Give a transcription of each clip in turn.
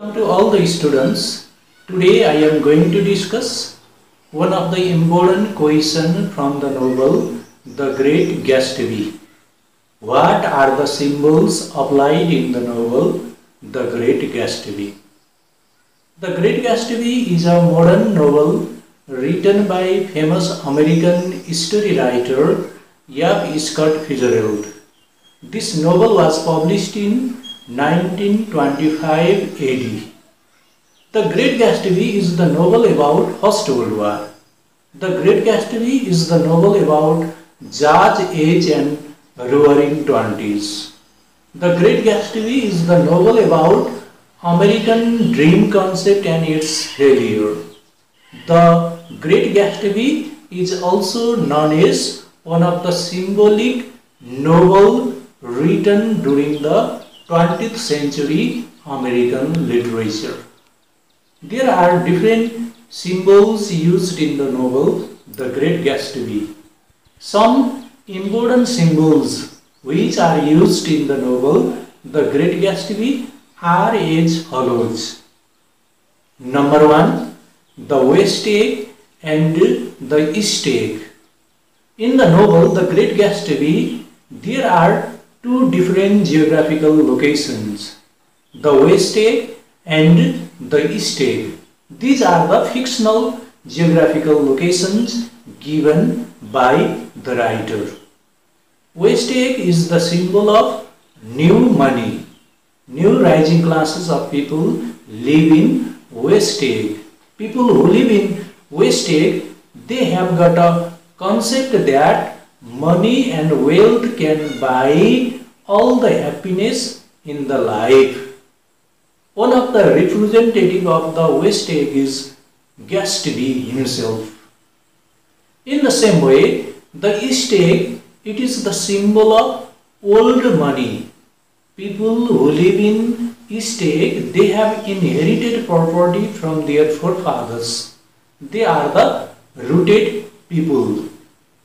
Welcome to all the students. Today I am going to discuss one of the important question from the novel The Great Gatsby. What are the symbols applied in the novel The Great Gatsby? The Great Gatsby is a modern novel written by famous American story writer F. Scott Fitzgerald. This novel was published in 1925 AD. The Great Gatsby is the novel about First World War. The Great Gatsby is the novel about Jazz Age and Roaring Twenties. The Great Gatsby is the novel about American dream concept and its failure. The Great Gatsby is also known as one of the symbolic novel written during the 20th century American literature. There are different symbols used in the novel The Great Gatsby. Some important symbols which are used in the novel The Great Gatsby are as follows. Number one, the west egg and the east egg. In the novel The Great Gatsby, there are two different geographical locations, the west egg and the east egg. These are the fictional geographical locations given by the writer. West egg is the symbol of new money. New rising classes of people live in West egg. People who live in West egg, they have got a concept that money and wealth can buy all the happiness in the life. One of the representative of the West egg is Gatsby himself. In the same way, the East egg, it is the symbol of old money. People who live in East egg, they have inherited property from their forefathers. They are the rooted people.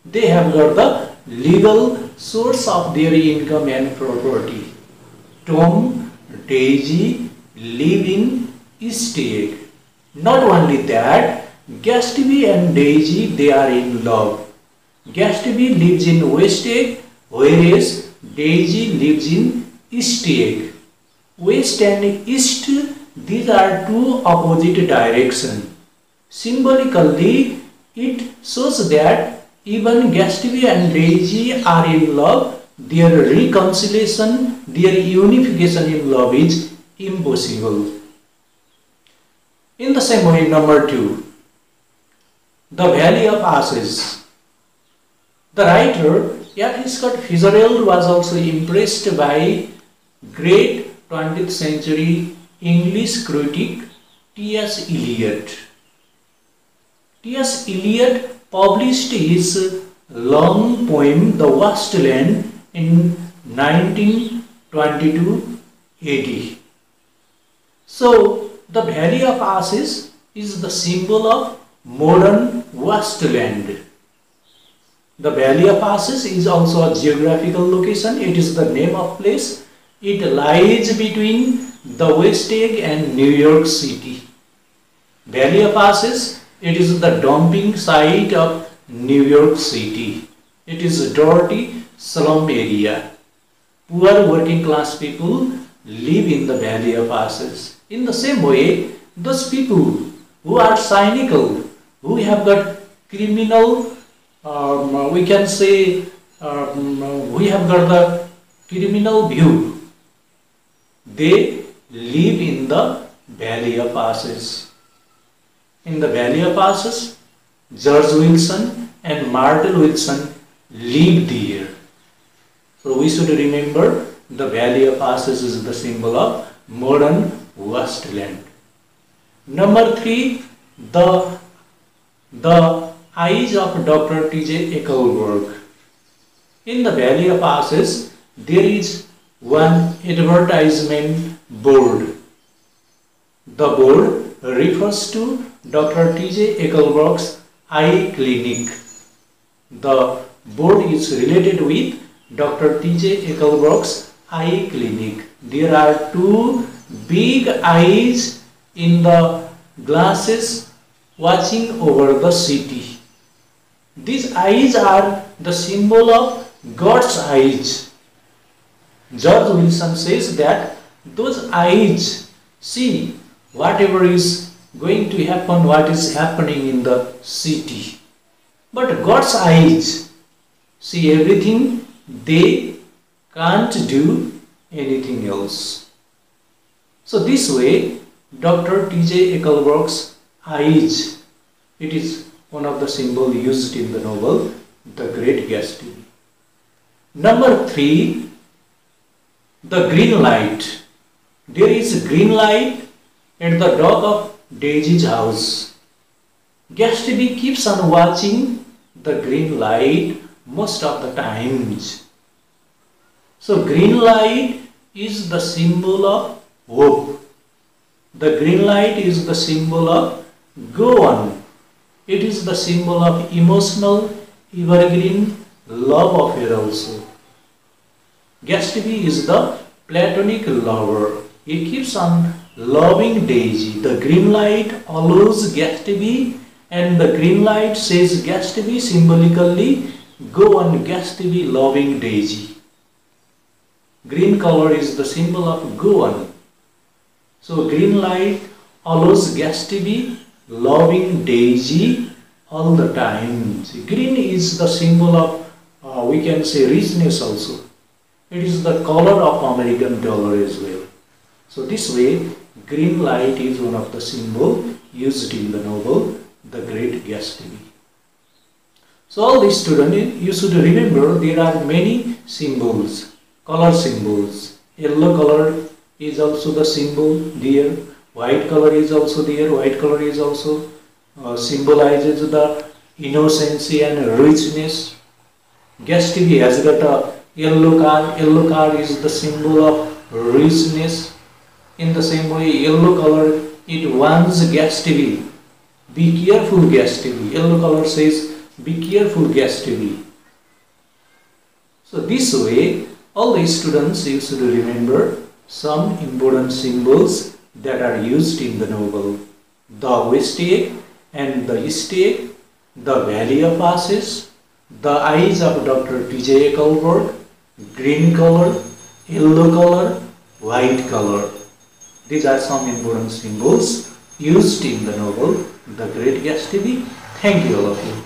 They have got the legal source of their income and property. Tom, Daisy live in egg. Not only that, Gatsby and Daisy they are in love. Gatsby lives in West egg whereas Daisy lives in East egg. West and East these are two opposite directions. Symbolically it shows that even Gatsby and Daisy are in love. Their reconciliation, their unification in love is impossible. In the same way, number two, the Valley of Ashes. The writer F. Scott Fitzgerald was also impressed by great 20th century English critic T.S. Eliot. T.S. Eliot published his long poem The Wasteland in 1922 AD. So, the Valley of Ashes is the symbol of modern wasteland. The Valley of Ashes is also a geographical location. It is the name of place. It lies between the West Egg and New York City. Valley of Ashes, it is the dumping site of New York City. It is a dirty slum area. Poor working class people live in the Valley of Ashes. In the same way, those people who are cynical, who have got criminal, um, we can say, um, we have got the criminal view, they live in the Valley of Ashes. In the Valley of Ashes, George Wilson and Myrtle Wilson lived there. So we should remember the Valley of Ashes is the symbol of modern wasteland. Number three, the, the eyes of Dr. T.J. Eckleburg. In the Valley of Ashes, there is one advertisement board. The board refers to Dr. T.J. Eckleburg's eye clinic. The board is related with Dr. T.J. Eckleburg's eye clinic. There are two big eyes in the glasses watching over the city. These eyes are the symbol of God's eyes. George Wilson says that those eyes see whatever is going to happen, what is happening in the city. But God's eyes see everything, they can't do anything else. So this way, Dr. T.J. Eckleburg's eyes, it is one of the symbol used in the novel, The Great Gatsby. Number three, the green light. There is a green light at the dock of Daisy's house. Gatsby keeps on watching the green light most of the times. So green light is the symbol of hope. The green light is the symbol of go on. It is the symbol of emotional, evergreen love affair also. Gatsby is the platonic lover. He keeps on loving Daisy. The green light allows Gatsby and the green light says Gatsby symbolically go on Gatsby loving Daisy. Green color is the symbol of go on. So green light allows Gatsby loving Daisy all the time. See, green is the symbol of, uh, we can say richness also. It is the color of American dollar as well. So this way, green light is one of the symbol used in the novel, The Great Gatsby. So all these students, you should remember there are many symbols, color symbols. Yellow color is also the symbol there White color is also there. White color is also uh, symbolizes the innocency and richness. Gatsby has got a yellow car. Yellow car is the symbol of richness. In the same way, yellow color it warns Gatsby. Be careful, Gatsby. Yellow color says, be careful, Gatsby. So this way, all the students you should remember some important symbols that are used in the novel. The west egg and the east egg, the valley of ashes, the eyes of Dr. T.J. Eckleburg, green color, yellow color, white color. These are some important symbols used in the novel The Great Gatsby. Thank you all of you.